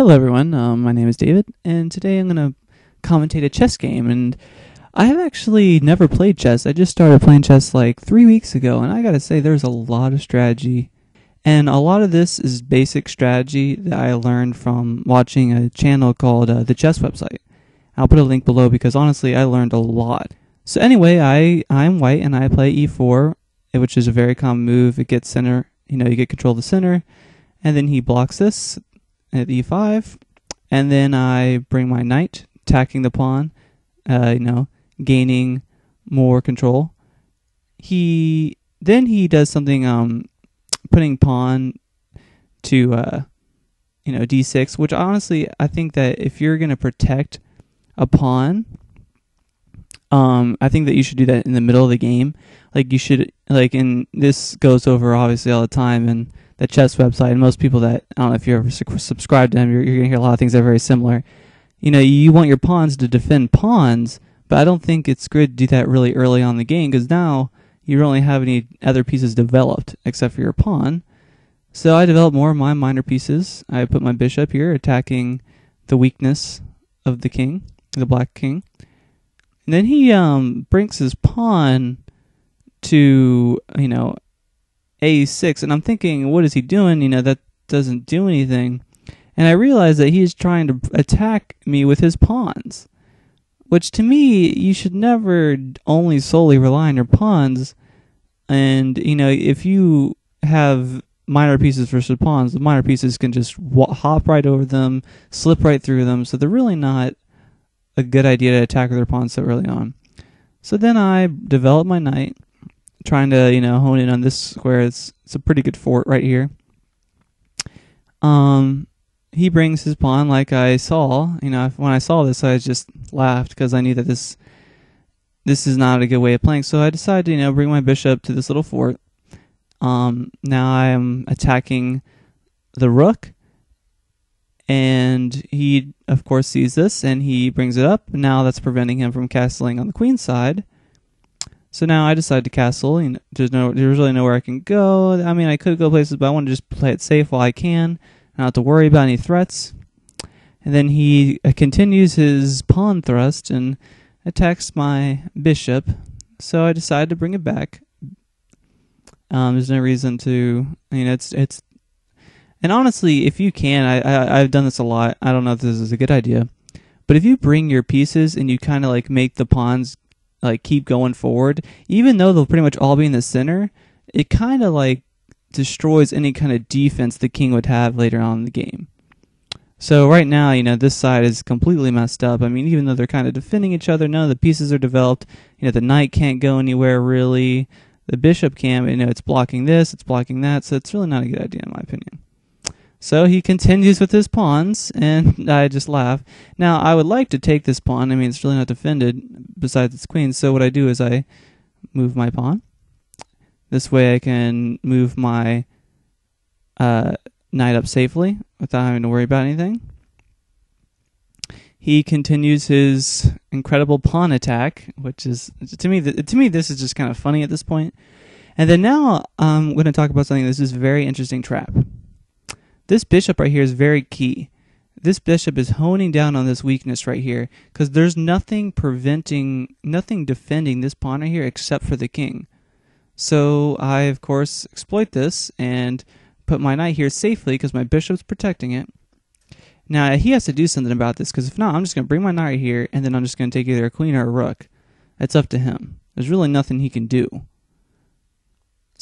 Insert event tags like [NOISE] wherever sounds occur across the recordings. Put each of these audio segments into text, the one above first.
Hello, everyone. Um, my name is David, and today I'm going to commentate a chess game. And I have actually never played chess. I just started playing chess like three weeks ago, and I got to say, there's a lot of strategy. And a lot of this is basic strategy that I learned from watching a channel called uh, the Chess Website. I'll put a link below because honestly, I learned a lot. So anyway, I I'm white and I play e4, which is a very common move. It gets center, you know, you get control of the center, and then he blocks this at e5, and then I bring my knight, attacking the pawn, uh, you know, gaining more control. He then he does something, um, putting pawn to, uh, you know, d6, which honestly I think that if you're gonna protect a pawn, um, I think that you should do that in the middle of the game. Like you should, like, and this goes over obviously all the time, and the chess website, and most people that I don't know if you're ever su- subscribed to them, you're, you're gonna hear a lot of things that are very similar. You know, you want your pawns to defend pawns, but I don't think it's good to do that really early on the game because now you don't really have any other pieces developed except for your pawn. So I developed more of my minor pieces. I put my bishop here attacking the weakness of the king, the black king. And then he um, brings his pawn to, you know, a6 and I'm thinking what is he doing? You know, that doesn't do anything. And I realize that he's trying to attack me with his pawns. Which to me, you should never only solely rely on your pawns. And, you know, if you have minor pieces versus pawns, the minor pieces can just hop right over them, slip right through them. So they're really not a good idea to attack with their pawns so early on. So then I develop my knight trying to you know hone in on this square. It's it's a pretty good fort right here. Um, he brings his pawn like I saw. You know, when I saw this, I just laughed because I knew that this this is not a good way of playing. So I decided to you know bring my bishop to this little fort. Um, now I am attacking the rook, and he of course sees this and he brings it up. Now that's preventing him from castling on the queen side. So now I decide to castle. There's no, there's really nowhere I can go. I mean, I could go places, but I want to just play it safe while I can, not have to worry about any threats. And then he uh, continues his pawn thrust and attacks my bishop. So I decide to bring it back. Um, there's no reason to, you know, it's it's. And honestly, if you can, I, I I've done this a lot. I don't know if this is a good idea, but if you bring your pieces and you kind of like make the pawns like keep going forward, even though they'll pretty much all be in the center, it kind of like destroys any kind of defense the king would have later on in the game. So right now, you know, this side is completely messed up. I mean, even though they're kind of defending each other, none of the pieces are developed. You know, the knight can't go anywhere really. The bishop can, you know, it's blocking this, it's blocking that, so it's really not a good idea in my opinion. So he continues with his pawns, and [LAUGHS] I just laugh. Now, I would like to take this pawn. I mean, it's really not defended besides its queen. So what I do is I move my pawn. This way I can move my uh, knight up safely without having to worry about anything. He continues his incredible pawn attack, which is to me to me this is just kind of funny at this point. And then now I'm going to talk about something. This is a very interesting trap. This bishop right here is very key. This bishop is honing down on this weakness right here because there's nothing preventing, nothing defending this pawn right here except for the king. So I, of course, exploit this and put my knight here safely because my bishop's protecting it. Now he has to do something about this because if not, I'm just going to bring my knight here and then I'm just going to take either a queen or a rook. It's up to him. There's really nothing he can do.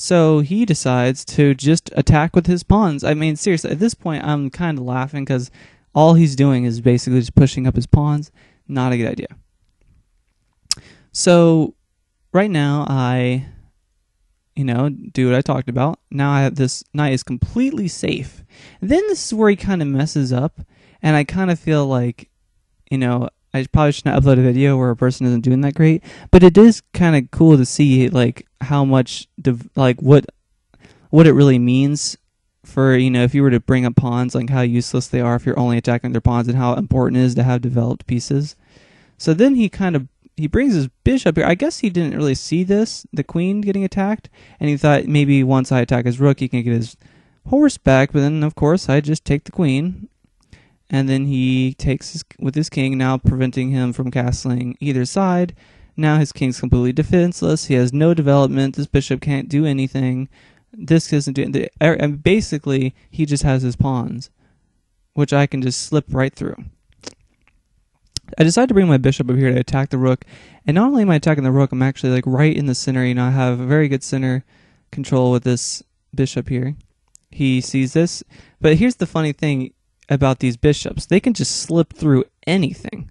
So he decides to just attack with his pawns. I mean, seriously, at this point, I'm kind of laughing because all he's doing is basically just pushing up his pawns. Not a good idea. So right now, I, you know, do what I talked about. Now I have this knight is completely safe. And then this is where he kind of messes up, and I kind of feel like, you know, I probably shouldn't upload a video where a person isn't doing that great, but it is kind of cool to see like how much like what what it really means for you know if you were to bring up pawns like how useless they are if you're only attacking their pawns and how important it is to have developed pieces. So then he kind of he brings his bishop here. I guess he didn't really see this the queen getting attacked, and he thought maybe once I attack his rook he can get his horse back. But then of course I just take the queen and then he takes his, with his king, now preventing him from castling either side. Now his king's completely defenseless. He has no development. This bishop can't do anything. This isn't do. Er, and basically, he just has his pawns, which I can just slip right through. I decided to bring my bishop up here to attack the rook, and not only am I attacking the rook, I'm actually like right in the center. You know, I have a very good center control with this bishop here. He sees this, but here's the funny thing about these bishops: they can just slip through anything.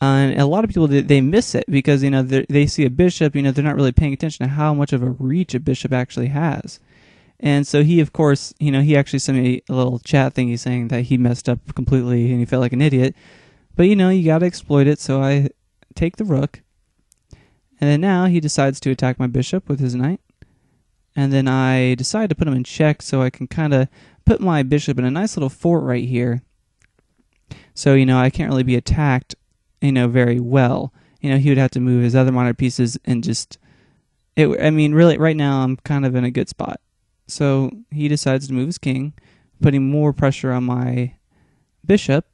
Uh, and a lot of people they miss it because you know they see a bishop, you know they're not really paying attention to how much of a reach a bishop actually has. And so he, of course, you know, he actually sent me a little chat thing. He's saying that he messed up completely and he felt like an idiot. But you know, you got to exploit it. So I take the rook, and then now he decides to attack my bishop with his knight. And then I decide to put him in check so I can kind of put my bishop in a nice little fort right here. So, you know, I can't really be attacked, you know, very well. You know, he would have to move his other minor pieces and just. It, I mean, really, right now I'm kind of in a good spot. So he decides to move his king, putting more pressure on my bishop.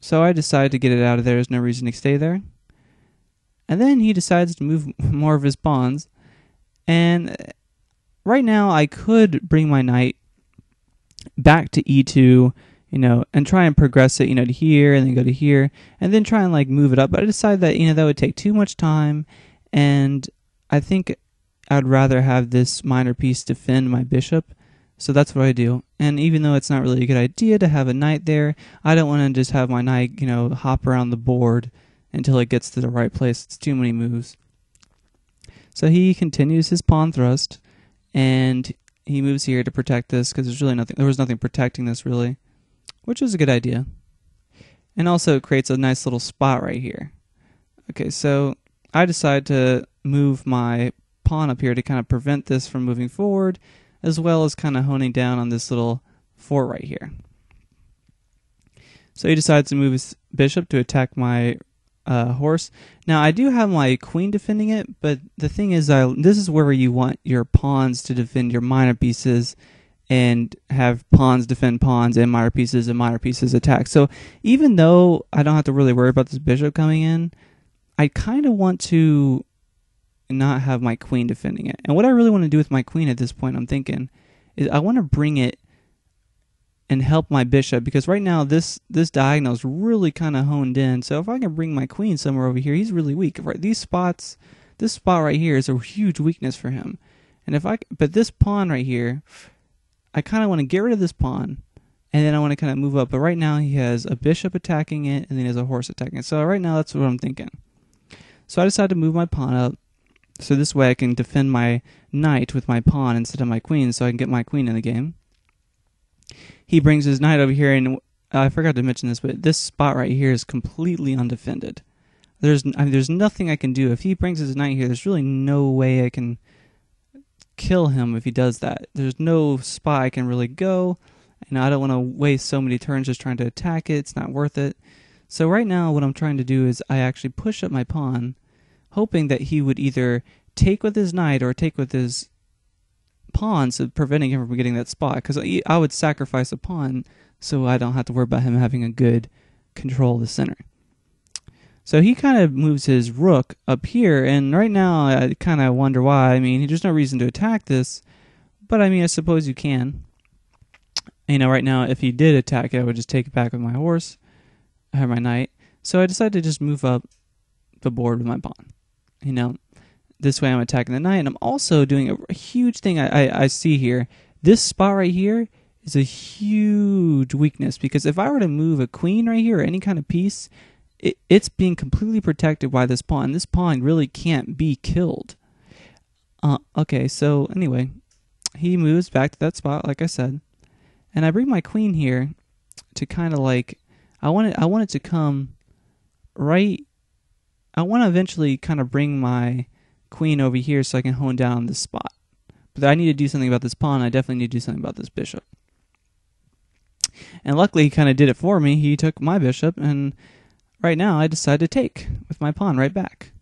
So I decide to get it out of there. There's no reason to stay there. And then he decides to move more of his pawns. And right now, I could bring my knight back to e2, you know, and try and progress it, you know, to here and then go to here, and then try and like move it up. But I decided that, you know, that would take too much time. And I think I'd rather have this minor piece defend my bishop. So that's what I do. And even though it's not really a good idea to have a knight there, I don't want to just have my knight, you know, hop around the board until it gets to the right place. It's too many moves. So he continues his pawn thrust, and he moves here to protect this because there's really nothing. There was nothing protecting this really, which is a good idea. And also it creates a nice little spot right here. Okay, so I decide to move my pawn up here to kind of prevent this from moving forward, as well as kind of honing down on this little fort right here. So he decides to move his bishop to attack my uh, horse. Now I do have my queen defending it, but the thing is, I, this is where you want your pawns to defend your minor pieces, and have pawns defend pawns and minor pieces and minor pieces attack. So even though I don't have to really worry about this bishop coming in, I kind of want to not have my queen defending it. And what I really want to do with my queen at this point, I'm thinking, is I want to bring it and help my bishop because right now this this diagonal is really kind of honed in. So if I can bring my queen somewhere over here, he's really weak. Right, these spots, this spot right here is a huge weakness for him. And if I, but this pawn right here, I kind of want to get rid of this pawn, and then I want to kind of move up. But right now he has a bishop attacking it, and then he has a horse attacking it. So right now that's what I'm thinking. So I decided to move my pawn up so this way I can defend my knight with my pawn instead of my queen, so I can get my queen in the game. He brings his knight over here, and uh, I forgot to mention this, but this spot right here is completely undefended. There's I mean, there's nothing I can do. If he brings his knight here, there's really no way I can kill him if he does that. There's no spot I can really go, and I don't want to waste so many turns just trying to attack it. It's not worth it. So right now, what I'm trying to do is I actually push up my pawn hoping that he would either take with his knight or take with his pawn, so preventing him from getting that spot. Because I would sacrifice a pawn so I don't have to worry about him having a good control of the center. So he kind of moves his rook up here, and right now I kind of wonder why. I mean, there's no reason to attack this, but I mean, I suppose you can. You know, right now, if he did attack it, I would just take it back with my horse, or my knight. So I decided to just move up the board with my pawn you know, this way I'm attacking the knight. And I'm also doing a, huge thing I, I, I see here. This spot right here is a huge weakness because if I were to move a queen right here or any kind of piece, it, it's being completely protected by this pawn. This pawn really can't be killed. Uh, okay, so anyway, he moves back to that spot, like I said, and I bring my queen here to kind of like I want it. I want it to come right I want to eventually kind of bring my queen over here so I can hone down this spot. But I need to do something about this pawn. I definitely need to do something about this bishop. And luckily, he kind of did it for me. He took my bishop, and right now I decide to take with my pawn right back.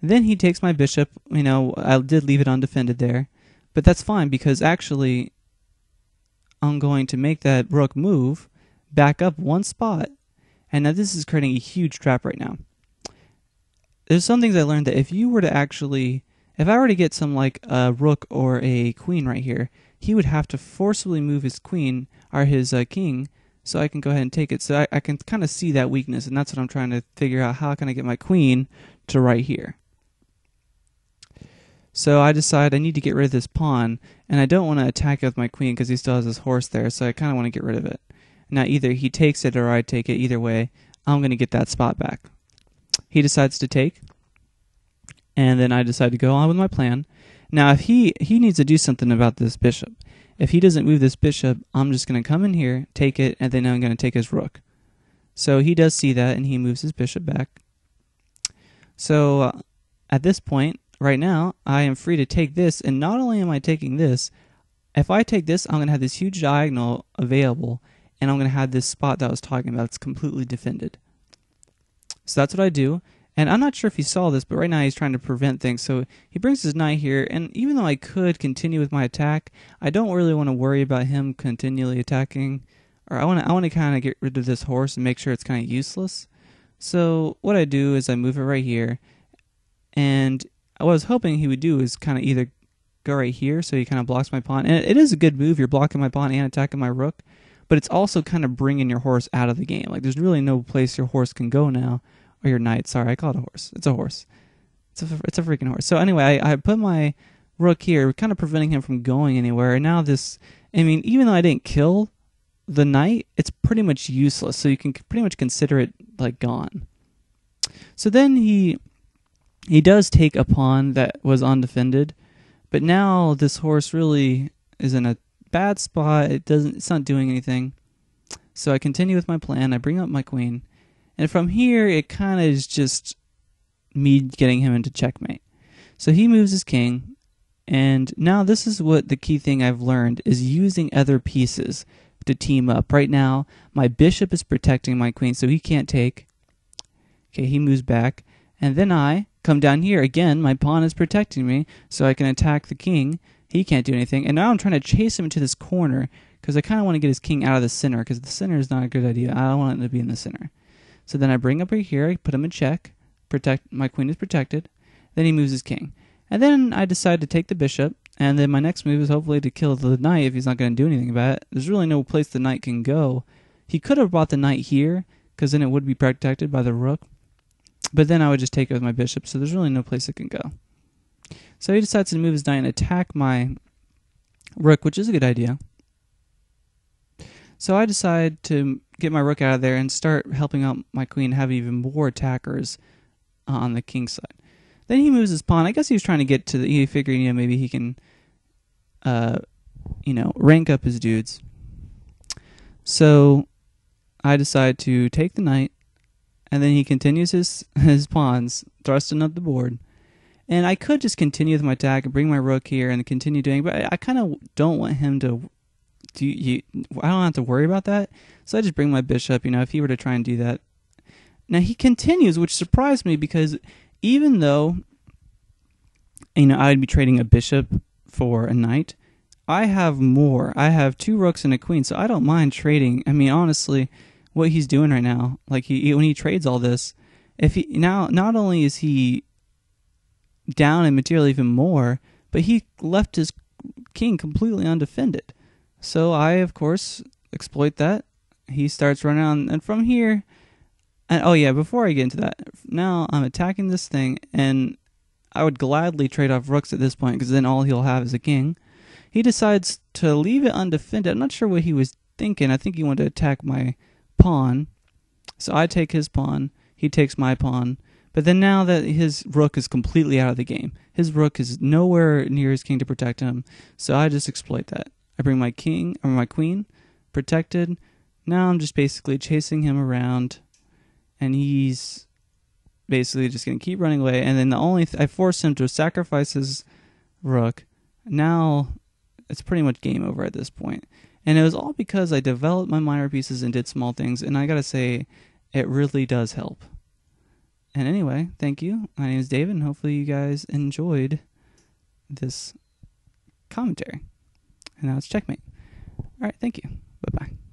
Then he takes my bishop. You know, I did leave it undefended there, but that's fine because actually I'm going to make that rook move back up one spot And now this is creating a huge trap right now. There's some things I learned that if you were to actually, if I were to get some like a rook or a queen right here, he would have to forcibly move his queen or his uh, king so I can go ahead and take it. So I, I can kind of see that weakness, and that's what I'm trying to figure out. How can I get my queen to right here? So I decide I need to get rid of this pawn, and I don't want to attack it with my queen because he still has his horse there, so I kind of want to get rid of it. Now either he takes it or I take it. Either way, I'm going to get that spot back. He decides to take, and then I decide to go on with my plan. Now if he he needs to do something about this bishop. If he doesn't move this bishop, I'm just going to come in here, take it, and then I'm going to take his rook. So he does see that, and he moves his bishop back. So uh, at this point, right now, I am free to take this, and not only am I taking this, if I take this, I'm going to have this huge diagonal available, and I'm going to have this spot that I was talking about. It's completely defended. So that's what I do. And I'm not sure if he saw this, but right now he's trying to prevent things. So he brings his knight here, and even though I could continue with my attack, I don't really want to worry about him continually attacking. Or I want to I want to kind of get rid of this horse and make sure it's kind of useless. So what I do is I move it right here, and what I was hoping he would do is kind of either go right here, so he kind of blocks my pawn. And it is a good move. You're blocking my pawn and attacking my rook, but it's also kind of bringing your horse out of the game. Like there's really no place your horse can go now or your knight. Sorry, I call it a horse. It's a horse. It's a it's a freaking horse. So anyway, I, I put my rook here, kind of preventing him from going anywhere. And now this, I mean, even though I didn't kill the knight, it's pretty much useless. So you can pretty much consider it like gone. So then he he does take a pawn that was undefended, but now this horse really is in a bad spot. It doesn't. It's not doing anything. So I continue with my plan. I bring up my queen. And from here, it kind of is just me getting him into checkmate. So he moves his king, and now this is what the key thing I've learned is using other pieces to team up. Right now, my bishop is protecting my queen, so he can't take. Okay, he moves back, and then I come down here again. My pawn is protecting me, so I can attack the king. He can't do anything, and now I'm trying to chase him into this corner because I kind of want to get his king out of the center because the center is not a good idea. I don't want it to be in the center. So then I bring up right here, I put him in check, protect my queen is protected. Then he moves his king. And then I decide to take the bishop, and then my next move is hopefully to kill the knight if he's not going to do anything about it. There's really no place the knight can go. He could have brought the knight here, because then it would be protected by the rook. But then I would just take it with my bishop, so there's really no place it can go. So he decides to move his knight and attack my rook, which is a good idea. So I decide to get my rook out of there and start helping out my queen have even more attackers on the king side. Then he moves his pawn. I guess he was trying to get to the. He figured, you know, maybe he can, uh, you know, rank up his dudes. So I decide to take the knight, and then he continues his [LAUGHS] his pawns, thrusting up the board. And I could just continue with my attack and bring my rook here and continue doing, but I, I kind of don't want him to do you, you, I don't have to worry about that. So I just bring my bishop, you know, if he were to try and do that. Now he continues, which surprised me because even though, you know, I'd be trading a bishop for a knight, I have more. I have two rooks and a queen, so I don't mind trading. I mean, honestly, what he's doing right now, like he when he trades all this, if he now not only is he down in material even more, but he left his king completely undefended. So I, of course, exploit that. He starts running on, and from here, and oh yeah, before I get into that, now I'm attacking this thing, and I would gladly trade off rooks at this point because then all he'll have is a king. He decides to leave it undefended. I'm not sure what he was thinking. I think he wanted to attack my pawn. So I take his pawn, he takes my pawn. But then now that his rook is completely out of the game, his rook is nowhere near his king to protect him. So I just exploit that. I bring my king or my queen protected. Now I'm just basically chasing him around, and he's basically just going to keep running away. And then the only th- I force him to sacrifice his rook. Now it's pretty much game over at this point. And it was all because I developed my minor pieces and did small things. And I got to say, it really does help. And anyway, thank you. My name is David, and hopefully you guys enjoyed this commentary. And now it's checkmate. All right, thank you. Bye bye.